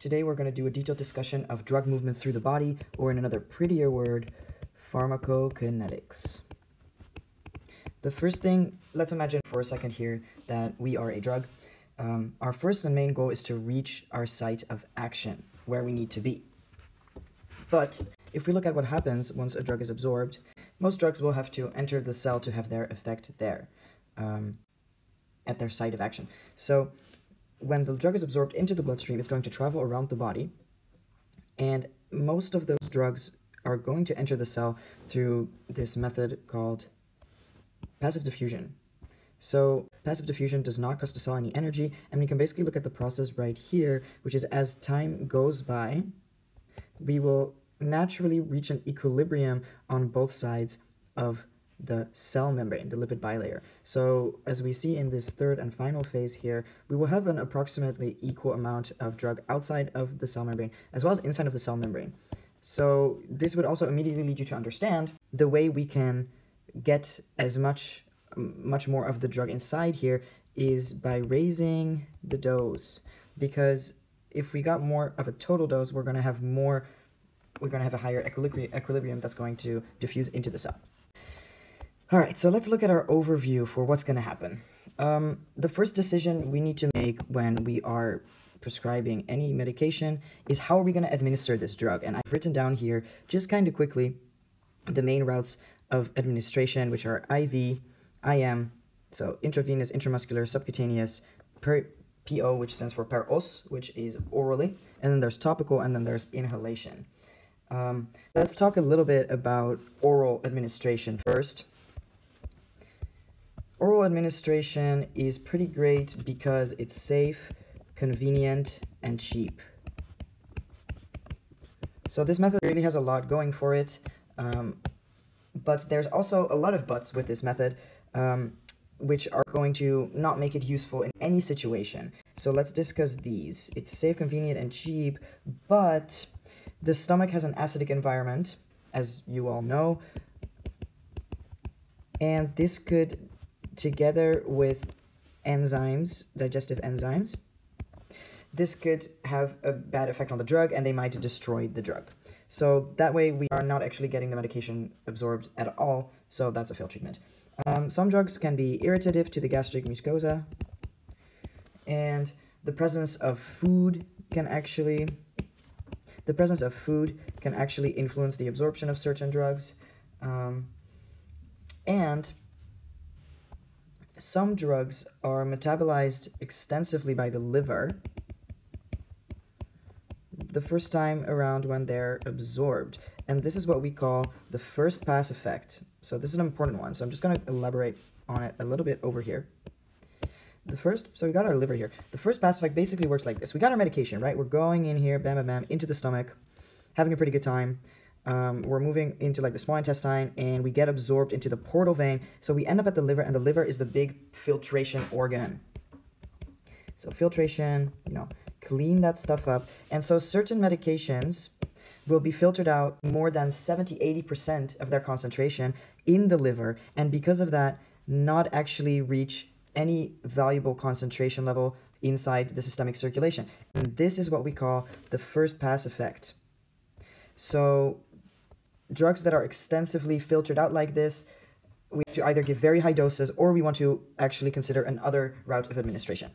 Today we're going to do a detailed discussion of drug movement through the body, or in another prettier word, pharmacokinetics. The first thing, let's imagine for a second here that we are a drug. Um, our first and main goal is to reach our site of action, where we need to be. But if we look at what happens once a drug is absorbed, most drugs will have to enter the cell to have their effect there, um, at their site of action. So when the drug is absorbed into the bloodstream, it's going to travel around the body, and most of those drugs are going to enter the cell through this method called passive diffusion. So passive diffusion does not cost the cell any energy, and we can basically look at the process right here, which is as time goes by, we will naturally reach an equilibrium on both sides of the cell membrane, the lipid bilayer. So as we see in this third and final phase here, we will have an approximately equal amount of drug outside of the cell membrane as well as inside of the cell membrane. So this would also immediately lead you to understand the way we can get as much much more of the drug inside here is by raising the dose because if we got more of a total dose, we're going to have more we're going to have a higher equilibrium, equilibrium that's going to diffuse into the cell. All right, so let's look at our overview for what's going to happen. Um, the first decision we need to make when we are prescribing any medication is how are we going to administer this drug? And I've written down here, just kind of quickly, the main routes of administration, which are IV, IM, so intravenous, intramuscular, subcutaneous, per PO, which stands for per os, which is orally, and then there's topical, and then there's inhalation. Um, let's talk a little bit about oral administration first. Oral administration is pretty great because it's safe, convenient, and cheap. So this method really has a lot going for it, um, but there's also a lot of buts with this method, um, which are going to not make it useful in any situation. So let's discuss these. It's safe, convenient, and cheap, but the stomach has an acidic environment, as you all know, and this could together with enzymes, digestive enzymes, this could have a bad effect on the drug and they might destroy the drug. So that way we are not actually getting the medication absorbed at all, so that's a failed treatment. Um, some drugs can be irritative to the gastric mucosa, and the presence of food can actually the presence of food can actually influence the absorption of certain drugs. Um, and some drugs are metabolized extensively by the liver the first time around when they're absorbed. And this is what we call the first pass effect. So this is an important one. So I'm just going to elaborate on it a little bit over here. The first, so we got our liver here. The first pass effect basically works like this. We got our medication, right? We're going in here, bam, bam, bam, into the stomach, having a pretty good time um, we're moving into like the small intestine and we get absorbed into the portal vein. So we end up at the liver and the liver is the big filtration organ. So filtration, you know, clean that stuff up. And so certain medications will be filtered out more than 70, 80% of their concentration in the liver. And because of that, not actually reach any valuable concentration level inside the systemic circulation. And this is what we call the first pass effect. So drugs that are extensively filtered out like this, we have to either give very high doses or we want to actually consider another route of administration.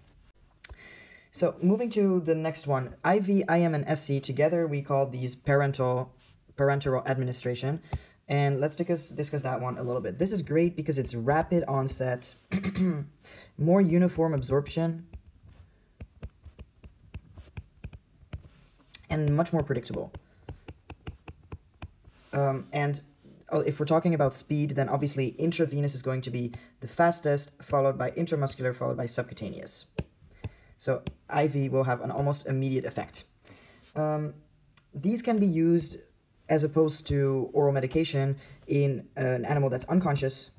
So moving to the next one, IV, IM, and SC, together we call these parental, parenteral administration. And let's discuss, discuss that one a little bit. This is great because it's rapid onset, more uniform absorption, and much more predictable. Um, and oh, if we're talking about speed, then obviously intravenous is going to be the fastest, followed by intramuscular, followed by subcutaneous. So IV will have an almost immediate effect. Um, these can be used as opposed to oral medication in an animal that's unconscious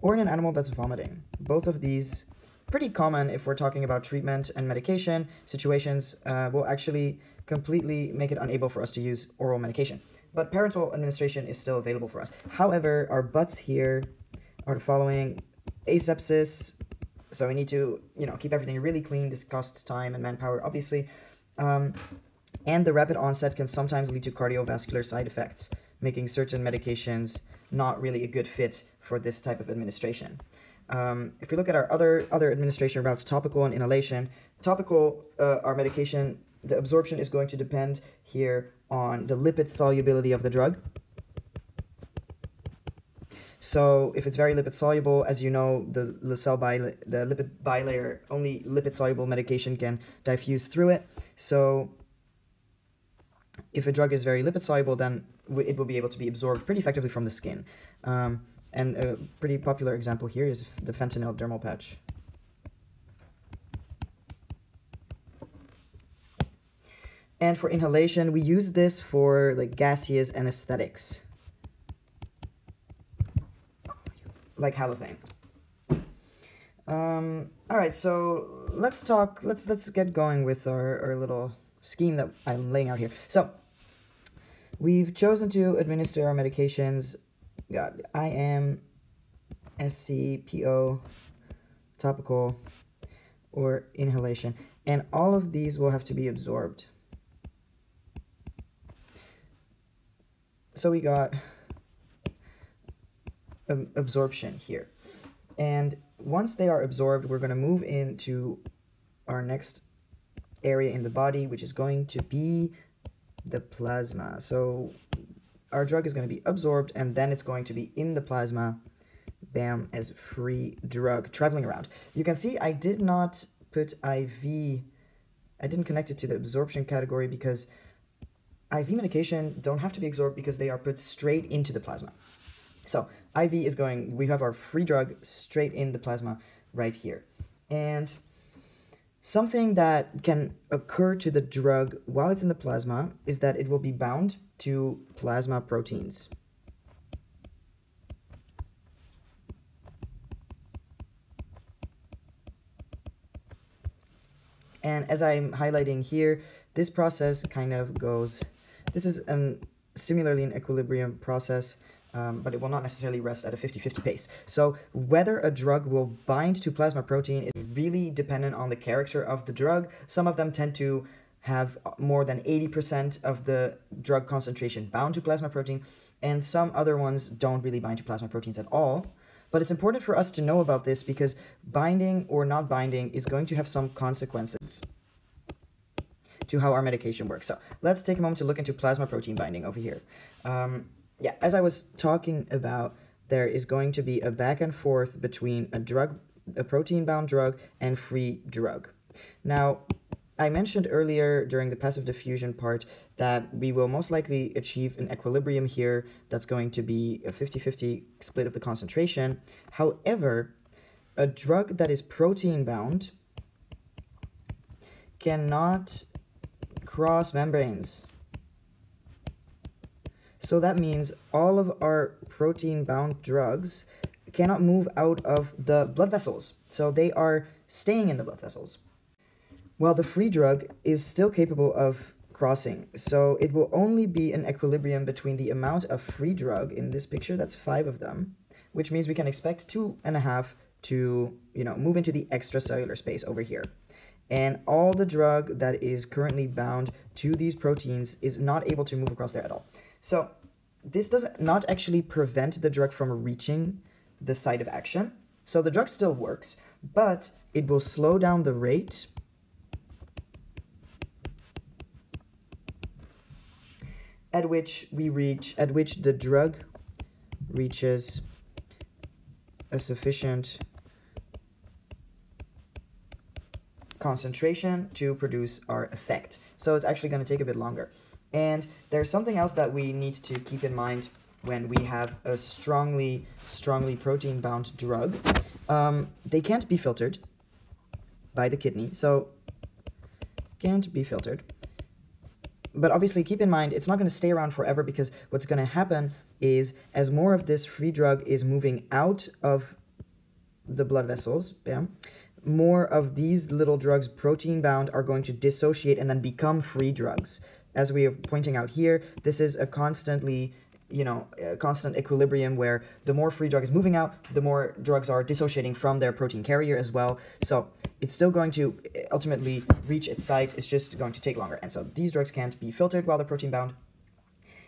or in an animal that's vomiting. Both of these pretty common if we're talking about treatment and medication situations uh, will actually completely make it unable for us to use oral medication. But parenteral administration is still available for us. However, our buts here are the following asepsis, So we need to, you know, keep everything really clean. This costs time and manpower, obviously. Um, and the rapid onset can sometimes lead to cardiovascular side effects, making certain medications not really a good fit for this type of administration. Um, if we look at our other other administration routes, topical and inhalation, topical, uh, our medication, the absorption is going to depend here on the lipid solubility of the drug. So if it's very lipid soluble, as you know, the, the cell bi the lipid bilayer, only lipid soluble medication can diffuse through it. So if a drug is very lipid soluble, then it will be able to be absorbed pretty effectively from the skin. Um, and a pretty popular example here is the fentanyl dermal patch. And for inhalation, we use this for like gaseous anesthetics. Like halothane. Um, all right, so let's talk, let's, let's get going with our, our little scheme that I'm laying out here. So we've chosen to administer our medications. Got IM, SC, PO, topical, or inhalation. And all of these will have to be absorbed. so we got um, absorption here. And once they are absorbed, we're going to move into our next area in the body, which is going to be the plasma. So our drug is going to be absorbed, and then it's going to be in the plasma, bam, as free drug traveling around. You can see I did not put IV, I didn't connect it to the absorption category because IV medication don't have to be absorbed because they are put straight into the plasma. So IV is going, we have our free drug straight in the plasma right here. And something that can occur to the drug while it's in the plasma is that it will be bound to plasma proteins. And as I'm highlighting here, this process kind of goes this is an, similarly an equilibrium process, um, but it will not necessarily rest at a 50-50 pace. So whether a drug will bind to plasma protein is really dependent on the character of the drug. Some of them tend to have more than 80% of the drug concentration bound to plasma protein, and some other ones don't really bind to plasma proteins at all. But it's important for us to know about this because binding or not binding is going to have some consequences to how our medication works. So let's take a moment to look into plasma protein binding over here. Um, yeah, as I was talking about, there is going to be a back and forth between a drug, a protein-bound drug, and free drug. Now, I mentioned earlier during the passive diffusion part that we will most likely achieve an equilibrium here that's going to be a 50-50 split of the concentration. However, a drug that is protein bound cannot cross membranes. So that means all of our protein-bound drugs cannot move out of the blood vessels. So they are staying in the blood vessels. While the free drug is still capable of crossing. So it will only be an equilibrium between the amount of free drug in this picture, that's five of them, which means we can expect two and a half to, you know, move into the extracellular space over here and all the drug that is currently bound to these proteins is not able to move across there at all. So this does not actually prevent the drug from reaching the site of action. So the drug still works, but it will slow down the rate at which we reach, at which the drug reaches a sufficient concentration to produce our effect. So it's actually going to take a bit longer. And there's something else that we need to keep in mind when we have a strongly, strongly protein-bound drug. Um, they can't be filtered by the kidney, so can't be filtered. But obviously, keep in mind, it's not going to stay around forever because what's going to happen is as more of this free drug is moving out of the blood vessels, bam, more of these little drugs, protein bound, are going to dissociate and then become free drugs. As we are pointing out here, this is a constantly you know constant equilibrium where the more free drug is moving out the more drugs are dissociating from their protein carrier as well. So it's still going to eh, ultimately reach its site it's just going to take longer. And so these drugs can't be filtered while they're protein bound.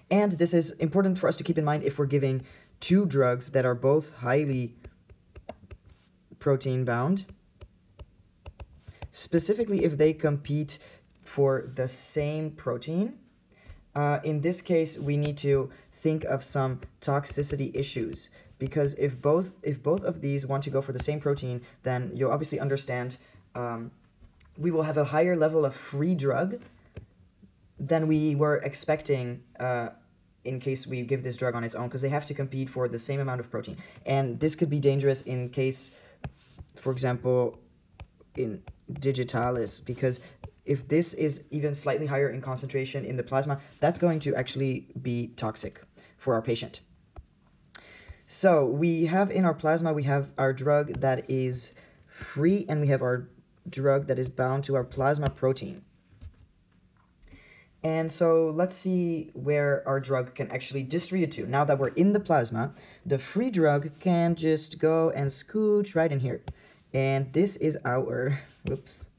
And this is important for us to keep in mind if we're giving two drugs that are both highly protein bound specifically if they compete for the same protein uh, in this case, we need to think of some toxicity issues because if both if both of these want to go for the same protein, then you'll obviously understand um, we will have a higher level of free drug than we were expecting uh, in case we give this drug on its own because they have to compete for the same amount of protein. And this could be dangerous in case, for example, in digitalis because if this is even slightly higher in concentration in the plasma, that's going to actually be toxic for our patient. So we have in our plasma, we have our drug that is free and we have our drug that is bound to our plasma protein. And so let's see where our drug can actually distribute to. Now that we're in the plasma, the free drug can just go and scooch right in here. And this is our, whoops,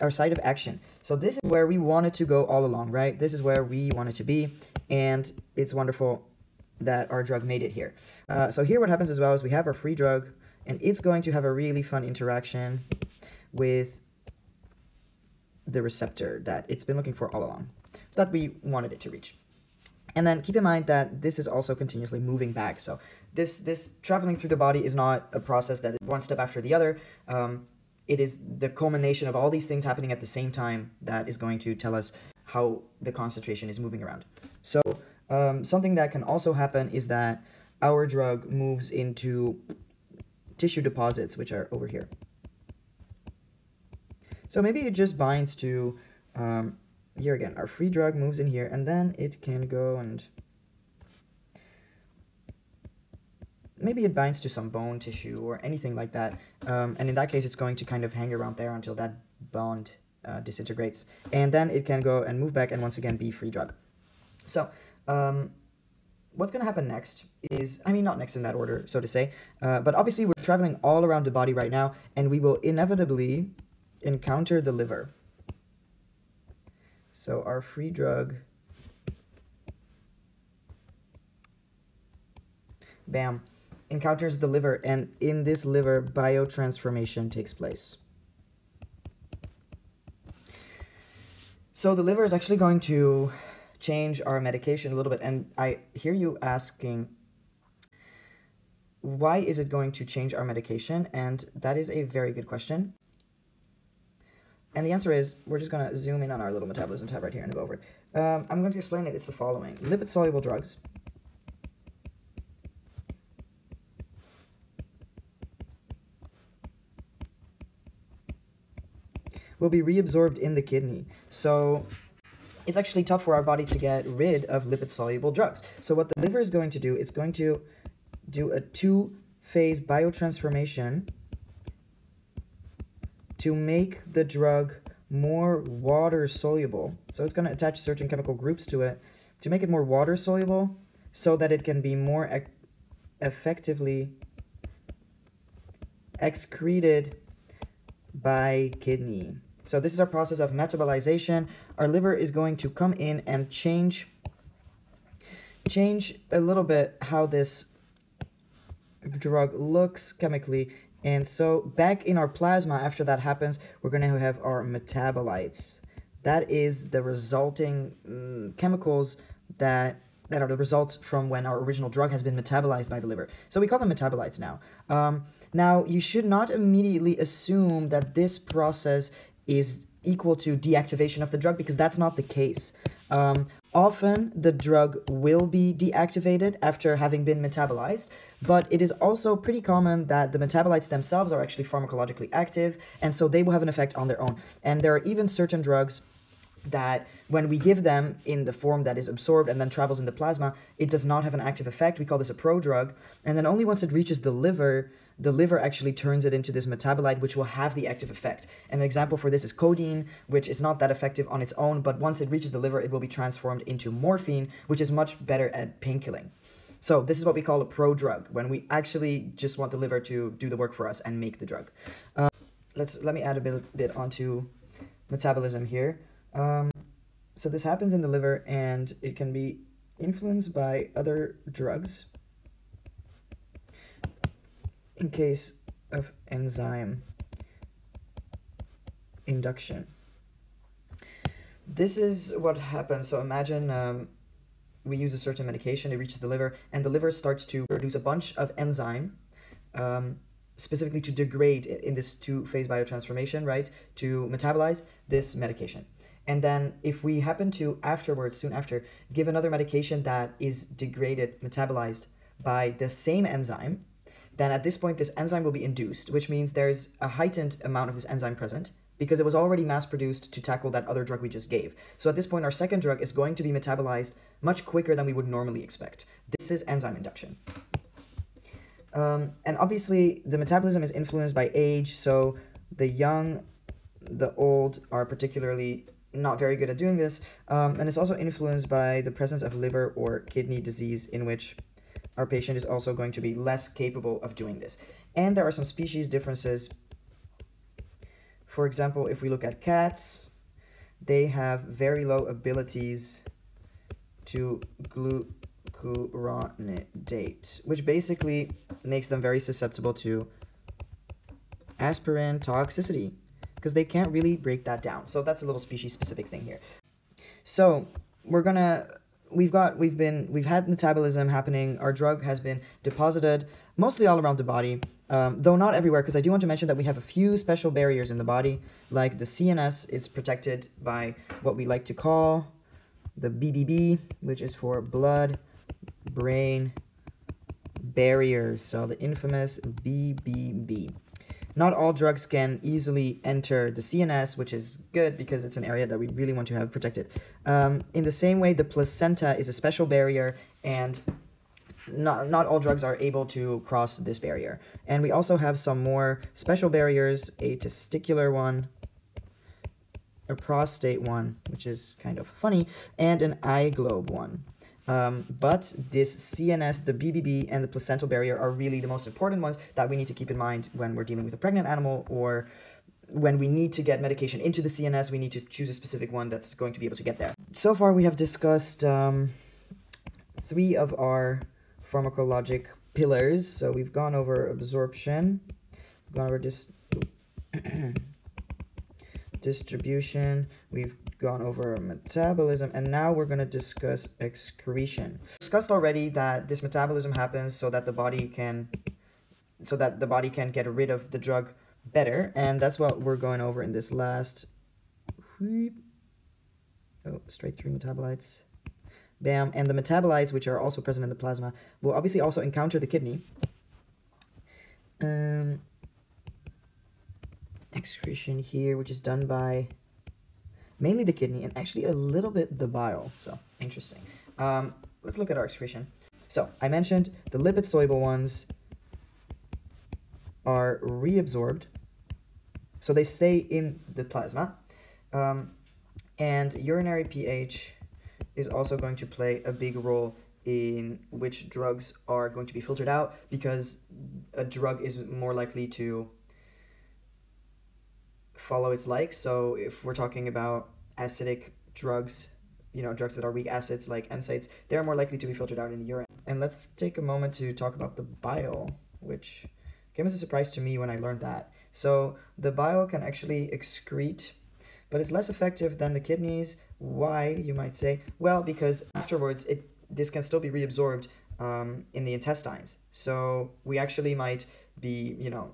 our site of action. So this is where we wanted to go all along, right? This is where we wanted to be, and it's wonderful that our drug made it here. Uh, so here what happens as well is we have our free drug, and it's going to have a really fun interaction with the receptor that it's been looking for all along, that we wanted it to reach. And then keep in mind that this is also continuously moving back. So this this traveling through the body is not a process that is one step after the other. Um, it is the culmination of all these things happening at the same time that is going to tell us how the concentration is moving around. So um, something that can also happen is that our drug moves into tissue deposits, which are over here. So maybe it just binds to, um, here again, our free drug moves in here, and then it can go and maybe it binds to some bone tissue or anything like that. Um, and in that case, it's going to kind of hang around there until that bond uh, disintegrates. And then it can go and move back and once again be free drug. So um, what's going to happen next is, I mean, not next in that order, so to say, uh, but obviously we're traveling all around the body right now, and we will inevitably encounter the liver. So our free drug, bam, encounters the liver, and in this liver, biotransformation takes place. So the liver is actually going to change our medication a little bit, and I hear you asking, why is it going to change our medication? And that is a very good question. And the answer is, we're just going to zoom in on our little metabolism tab right here and go over it. Um, I'm going to explain it. It's the following. Lipid-soluble drugs will be reabsorbed in the kidney. So it's actually tough for our body to get rid of lipid-soluble drugs. So what the liver is going to do, it's going to do a two-phase biotransformation to make the drug more water soluble. So it's going to attach certain chemical groups to it to make it more water soluble so that it can be more e effectively excreted by kidney. So this is our process of metabolization. Our liver is going to come in and change change a little bit how this drug looks chemically. And so back in our plasma, after that happens, we're going to have our metabolites. That is the resulting mm, chemicals that that are the results from when our original drug has been metabolized by the liver. So we call them metabolites now. Um, now, you should not immediately assume that this process is equal to deactivation of the drug because that's not the case. Um, often the drug will be deactivated after having been metabolized, but it is also pretty common that the metabolites themselves are actually pharmacologically active, and so they will have an effect on their own. And there are even certain drugs that when we give them in the form that is absorbed and then travels in the plasma, it does not have an active effect. We call this a prodrug. And then only once it reaches the liver, the liver actually turns it into this metabolite which will have the active effect. An example for this is codeine, which is not that effective on its own, but once it reaches the liver, it will be transformed into morphine, which is much better at painkilling. So this is what we call a prodrug, when we actually just want the liver to do the work for us and make the drug. Um, let's let me add a bit, bit onto metabolism here. Um, so this happens in the liver and it can be influenced by other drugs in case of enzyme induction. This is what happens. So imagine um, we use a certain medication, it reaches the liver, and the liver starts to produce a bunch of enzyme, um, specifically to degrade in this two-phase biotransformation, right, to metabolize this medication. And then if we happen to afterwards, soon after, give another medication that is degraded, metabolized by the same enzyme, then at this point this enzyme will be induced, which means there's a heightened amount of this enzyme present because it was already mass produced to tackle that other drug we just gave. So at this point our second drug is going to be metabolized much quicker than we would normally expect. This is enzyme induction. Um, and obviously the metabolism is influenced by age, so the young, the old are particularly not very good at doing this. Um, and it's also influenced by the presence of liver or kidney disease in which our patient is also going to be less capable of doing this. And there are some species differences. For example, if we look at cats, they have very low abilities to glucuronidase, which basically makes them very susceptible to aspirin toxicity because they can't really break that down. So that's a little species specific thing here. So we're gonna we've got we've been we've had metabolism happening. Our drug has been deposited mostly all around the body, um, though not everywhere. Because I do want to mention that we have a few special barriers in the body, like the CNS. It's protected by what we like to call the BBB, which is for blood brain barriers. So the infamous BBB. Not all drugs can easily enter the CNS, which is good because it's an area that we really want to have protected. Um, in the same way, the placenta is a special barrier and not, not all drugs are able to cross this barrier. And we also have some more special barriers, a testicular one, a prostate one, which is kind of funny, and an eye globe one. Um, but this CNS, the BBB, and the placental barrier are really the most important ones that we need to keep in mind when we're dealing with a pregnant animal or when we need to get medication into the CNS, we need to choose a specific one that's going to be able to get there. So far, we have discussed um, three of our pharmacologic pillars. So we've gone over absorption, we've gone over dis distribution, we've gone over metabolism, and now we're going to discuss excretion. Discussed already that this metabolism happens so that the body can so that the body can get rid of the drug better, and that's what we're going over in this last oh, straight through metabolites. Bam, and the metabolites, which are also present in the plasma, will obviously also encounter the kidney. Um, excretion here, which is done by mainly the kidney, and actually a little bit the bile. So, interesting. Um, let's look at our excretion. So, I mentioned the lipid-soluble ones are reabsorbed. So they stay in the plasma. Um, and urinary pH is also going to play a big role in which drugs are going to be filtered out because a drug is more likely to follow its like. So if we're talking about acidic drugs, you know, drugs that are weak acids like NSAIDs, they're more likely to be filtered out in the urine. And let's take a moment to talk about the bile, which came as a surprise to me when I learned that. So the bile can actually excrete, but it's less effective than the kidneys. Why, you might say? Well, because afterwards it this can still be reabsorbed um, in the intestines. So we actually might be, you know,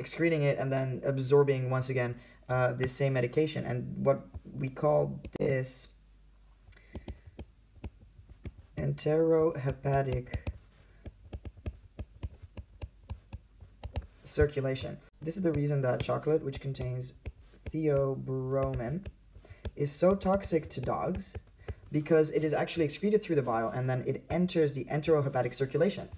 excreting it and then absorbing once again uh, this same medication. And what we call this enterohepatic circulation. This is the reason that chocolate, which contains theobromine, is so toxic to dogs because it is actually excreted through the bile and then it enters the enterohepatic circulation.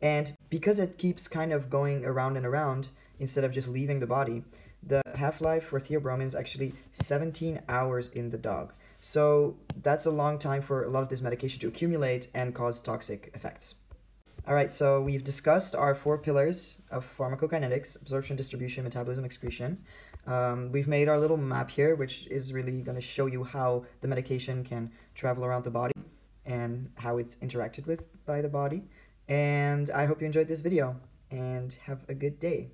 And because it keeps kind of going around and around instead of just leaving the body, the half-life for theobromine is actually 17 hours in the dog. So that's a long time for a lot of this medication to accumulate and cause toxic effects. All right, so we've discussed our four pillars of pharmacokinetics, absorption, distribution, metabolism, excretion. Um, we've made our little map here, which is really going to show you how the medication can travel around the body and how it's interacted with by the body. And I hope you enjoyed this video and have a good day.